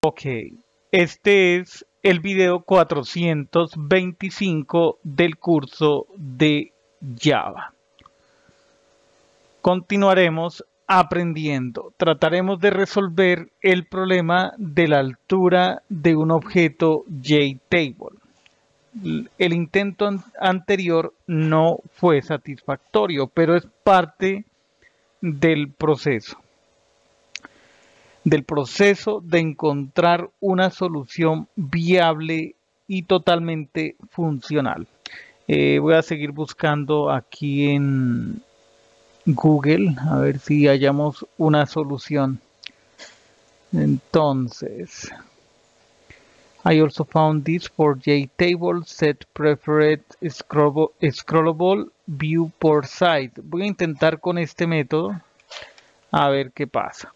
Ok, este es el video 425 del curso de Java. Continuaremos aprendiendo. Trataremos de resolver el problema de la altura de un objeto JTable. El intento anterior no fue satisfactorio, pero es parte del proceso del proceso de encontrar una solución viable y totalmente funcional. Eh, voy a seguir buscando aquí en Google a ver si hallamos una solución. Entonces, I also found this for JTable set preferred scrollable, scrollable site. Voy a intentar con este método a ver qué pasa.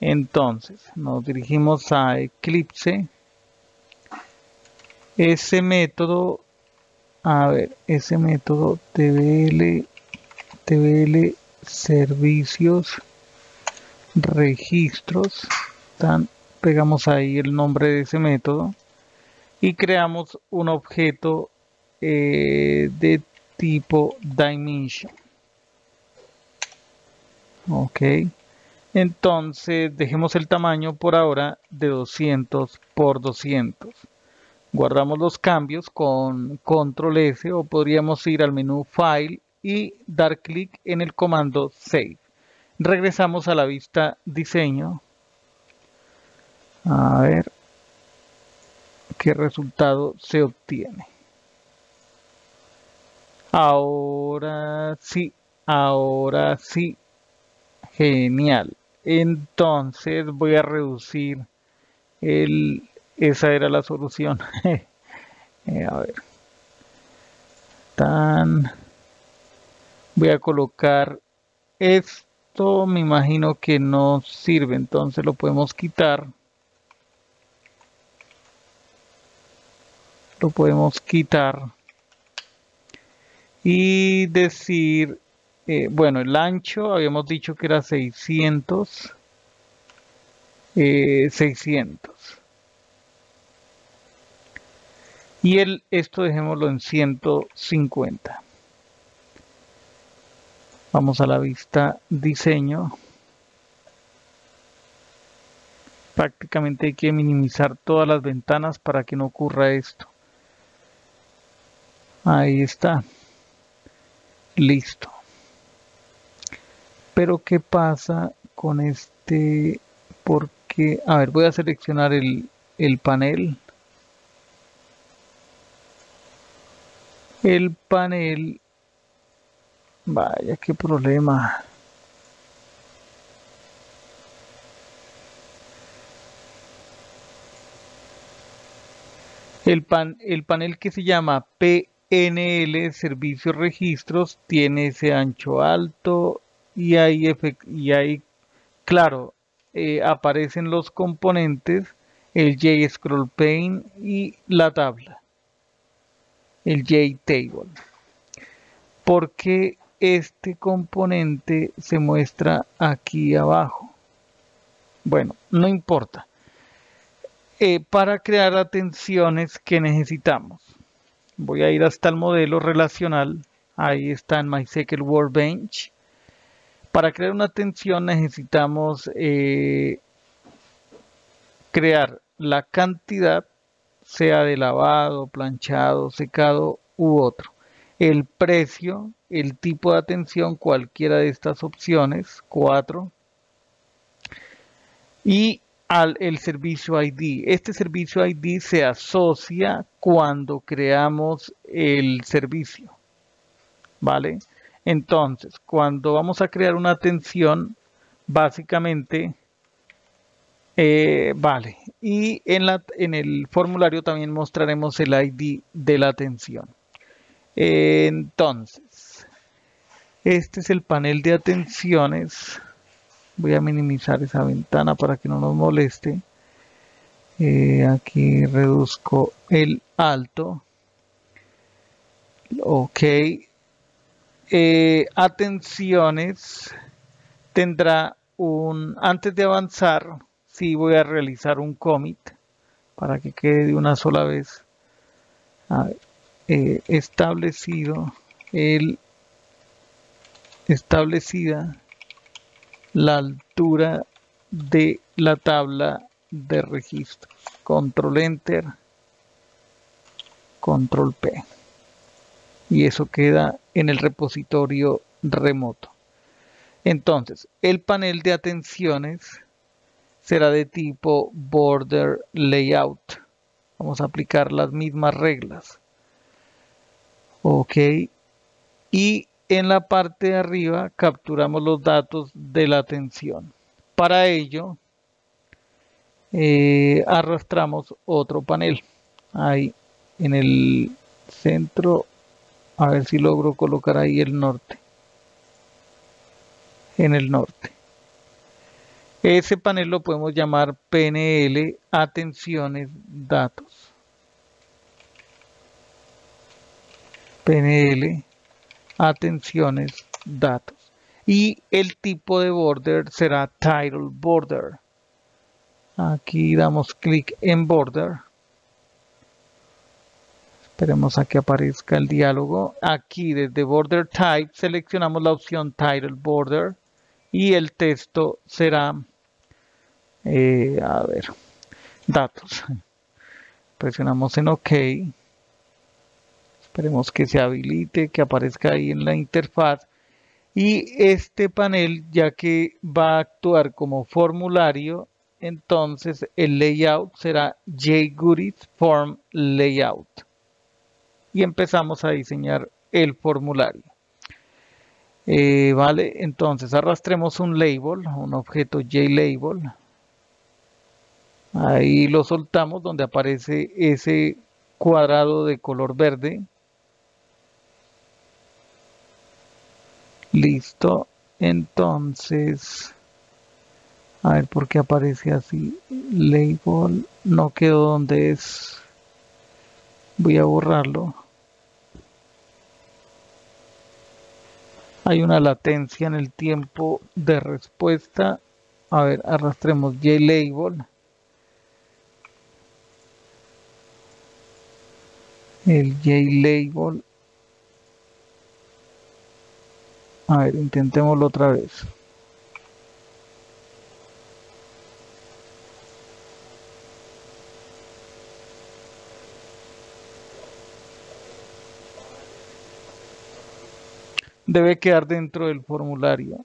Entonces, nos dirigimos a Eclipse. Ese método, a ver, ese método TBL, TBL servicios, registros, tan, pegamos ahí el nombre de ese método y creamos un objeto eh, de tipo dimension. Ok. Entonces dejemos el tamaño por ahora de 200 por 200. Guardamos los cambios con control S o podríamos ir al menú File y dar clic en el comando Save. Regresamos a la vista Diseño. A ver qué resultado se obtiene. Ahora sí, ahora sí. Genial. Entonces voy a reducir el esa era la solución. Eh, a ver. Tan. Voy a colocar esto me imagino que no sirve entonces lo podemos quitar. Lo podemos quitar y decir eh, bueno, el ancho habíamos dicho que era 600. 600. Eh, y el, esto dejémoslo en 150. Vamos a la vista diseño. Prácticamente hay que minimizar todas las ventanas para que no ocurra esto. Ahí está. Listo. Pero ¿qué pasa con este? Porque, a ver, voy a seleccionar el, el panel. El panel, vaya, qué problema. El, pan, el panel que se llama PNL Servicios Registros tiene ese ancho alto, y ahí, y claro, eh, aparecen los componentes, el JScrollPane y la tabla, el JTable. Porque este componente se muestra aquí abajo? Bueno, no importa. Eh, para crear atenciones que necesitamos. Voy a ir hasta el modelo relacional. Ahí está en MySQL Workbench. Para crear una tensión necesitamos eh, crear la cantidad, sea de lavado, planchado, secado u otro. El precio, el tipo de atención, cualquiera de estas opciones, cuatro. Y al, el servicio ID. Este servicio ID se asocia cuando creamos el servicio. ¿Vale? Entonces, cuando vamos a crear una tensión, básicamente, eh, vale. Y en, la, en el formulario también mostraremos el ID de la tensión. entonces, este es el panel de atenciones. Voy a minimizar esa ventana para que no nos moleste. Eh, aquí reduzco el alto. Ok, eh, atenciones tendrá un, antes de avanzar, sí voy a realizar un commit para que quede de una sola vez eh, establecido el establecida la altura de la tabla de registros. Control Enter, Control P. Y eso queda en el repositorio remoto. Entonces, el panel de atenciones será de tipo Border Layout. Vamos a aplicar las mismas reglas. Ok. Y en la parte de arriba capturamos los datos de la atención. Para ello, eh, arrastramos otro panel. Ahí en el centro, a ver si logro colocar ahí el norte. En el norte. Ese panel lo podemos llamar PNL Atenciones Datos. PNL Atenciones Datos. Y el tipo de border será Title Border. Aquí damos clic en Border. Esperemos a que aparezca el diálogo. Aquí desde Border Type seleccionamos la opción Title Border y el texto será, eh, a ver, datos. Presionamos en OK. Esperemos que se habilite, que aparezca ahí en la interfaz. Y este panel, ya que va a actuar como formulario, entonces el layout será JGoodies Form Layout. Y empezamos a diseñar el formulario. Eh, vale, entonces arrastremos un label, un objeto JLabel. Ahí lo soltamos donde aparece ese cuadrado de color verde. Listo. Entonces a ver por qué aparece así. Label no quedó donde es. Voy a borrarlo. Hay una latencia en el tiempo de respuesta. A ver, arrastremos JLabel. El JLabel. A ver, intentémoslo otra vez. Debe quedar dentro del formulario.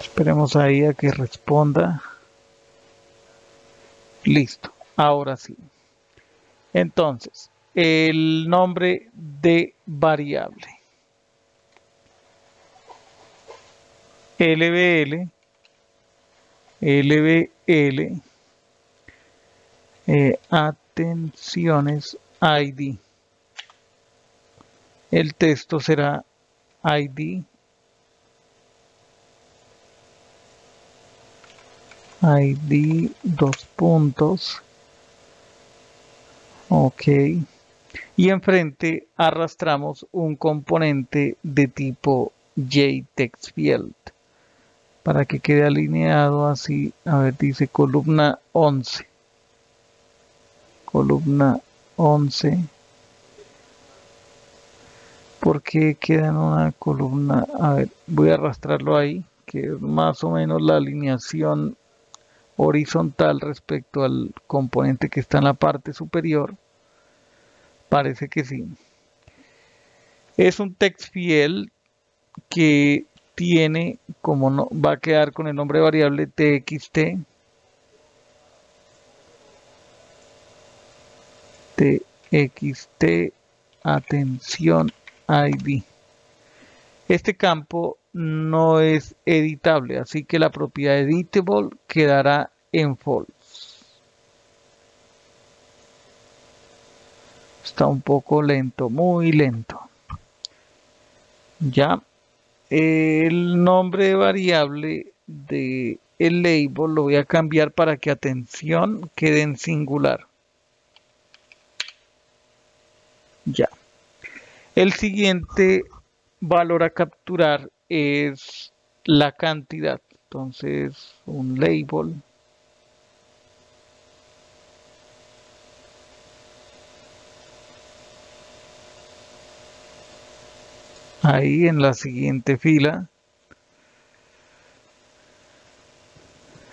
Esperemos ahí a que responda. Listo, ahora sí. Entonces, el nombre de variable. LBL, LBL, eh, atenciones ID. El texto será ID. ID dos puntos. Ok. Y enfrente arrastramos un componente de tipo JTextField para que quede alineado así. A ver, dice columna 11. Columna 11. ¿Por qué queda en una columna? A ver, voy a arrastrarlo ahí, que es más o menos la alineación horizontal respecto al componente que está en la parte superior. Parece que sí. Es un text field que tiene como no va a quedar con el nombre variable txt. Txt atención id este campo no es editable así que la propiedad editable quedará en false. Está un poco lento muy lento. Ya el nombre variable de el label lo voy a cambiar para que atención quede en singular. Ya. El siguiente valor a capturar es la cantidad. Entonces, un label. Ahí en la siguiente fila.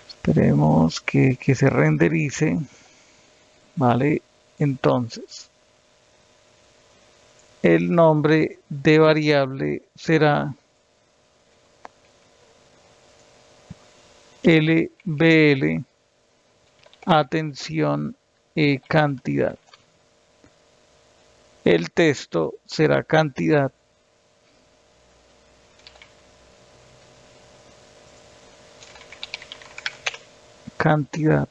Esperemos que, que se renderice. Vale, entonces el nombre de variable será LBL, atención, e cantidad. El texto será cantidad. Cantidad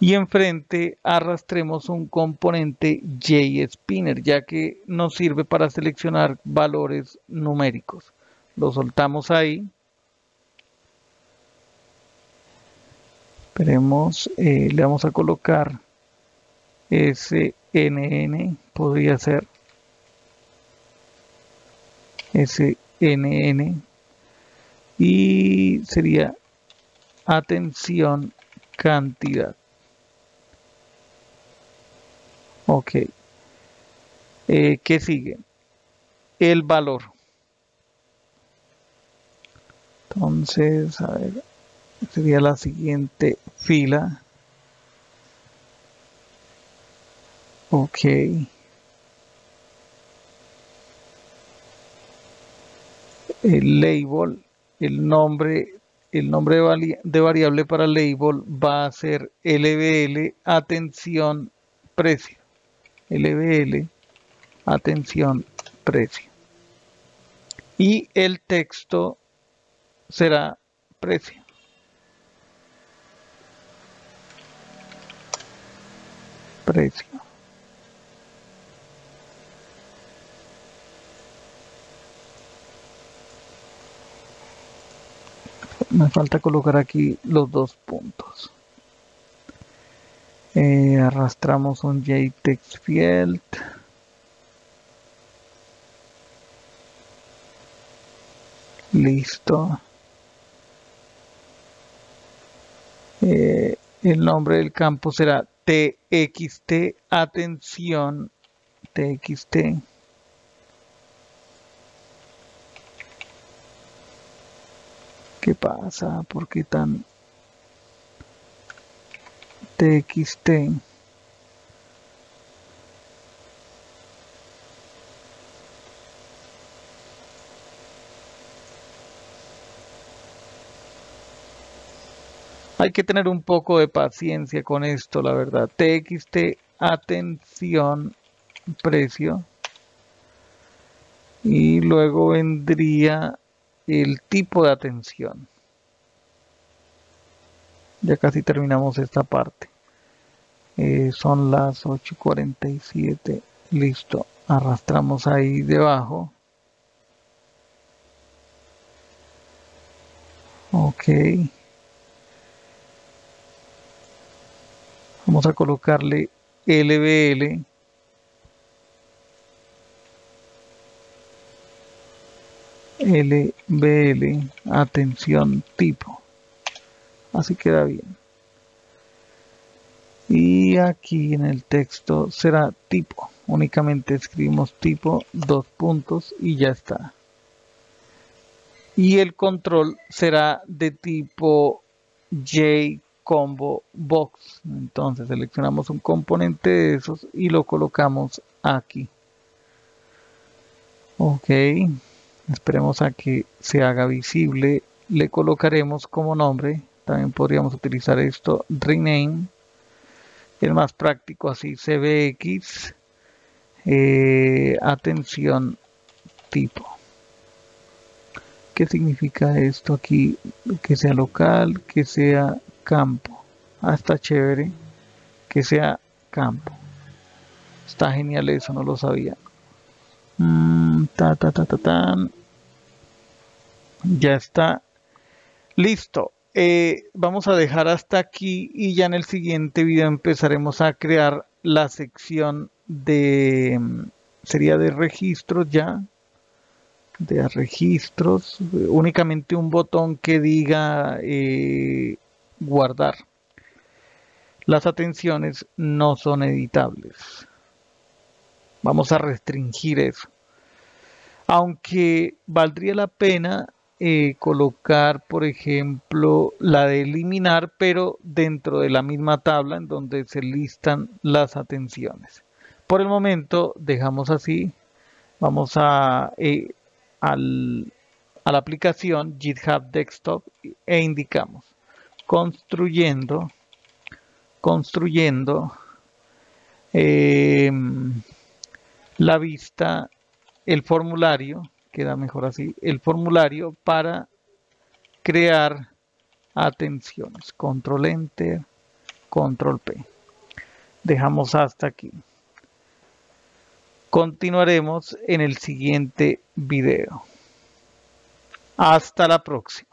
y enfrente arrastremos un componente JSpinner ya que nos sirve para seleccionar valores numéricos. Lo soltamos ahí. Esperemos, eh, le vamos a colocar SNN, podría ser SNN y sería atención cantidad. Ok. Eh, ¿Qué sigue? El valor. Entonces, a ver, sería la siguiente fila. Ok. El label, el nombre, el nombre de, variable para label va a ser LBL, atención, precio. LBL, atención, precio. Y el texto será precio. Precio. Me falta colocar aquí los dos puntos. Eh, arrastramos un JText field. Listo. Eh, el nombre del campo será txt atención txt ¿Qué pasa? ¿Por qué tan txt hay que tener un poco de paciencia con esto, la verdad. TXT, atención, precio. Y luego vendría el tipo de atención. Ya casi terminamos esta parte. Eh, son las 8.47. Listo. Arrastramos ahí debajo. Ok. Vamos a colocarle LBL. LBL, atención tipo. Así queda bien. Y aquí en el texto será tipo. Únicamente escribimos tipo dos puntos y ya está. Y el control será de tipo J combo box. Entonces seleccionamos un componente de esos y lo colocamos aquí. Ok esperemos a que se haga visible le colocaremos como nombre también podríamos utilizar esto, rename. Es más práctico así, cbx. Eh, atención, tipo. ¿Qué significa esto aquí? Que sea local, que sea campo. Ah, está chévere. Que sea campo. Está genial eso, no lo sabía. Mm, ta, ta, ta, ta, Ya está. Listo eh, vamos a dejar hasta aquí y ya en el siguiente video empezaremos a crear la sección de, sería de registros ya, de registros, únicamente un botón que diga eh, guardar. Las atenciones no son editables. Vamos a restringir eso. Aunque valdría la pena eh, colocar, por ejemplo, la de eliminar, pero dentro de la misma tabla en donde se listan las atenciones. Por el momento dejamos así. Vamos a, eh, a la aplicación GitHub Desktop e indicamos construyendo, construyendo em, la vista, el formulario queda mejor así, el formulario para crear atenciones. Control Enter, Control P. Dejamos hasta aquí. Continuaremos en el siguiente video. Hasta la próxima.